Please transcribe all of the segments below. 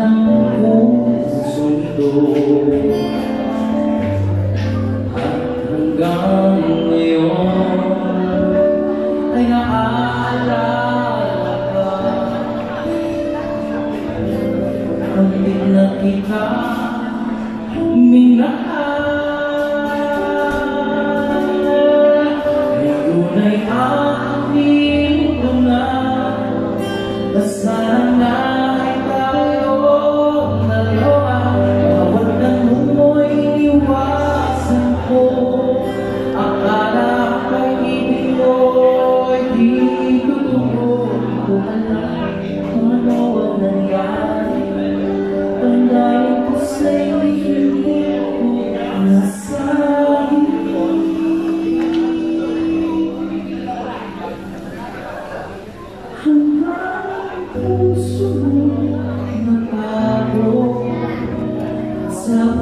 ng mundo. At hanggang ngayon ay naaalala ka. Ang kita Thank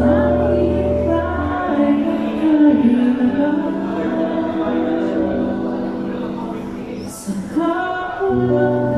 you.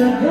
Mr.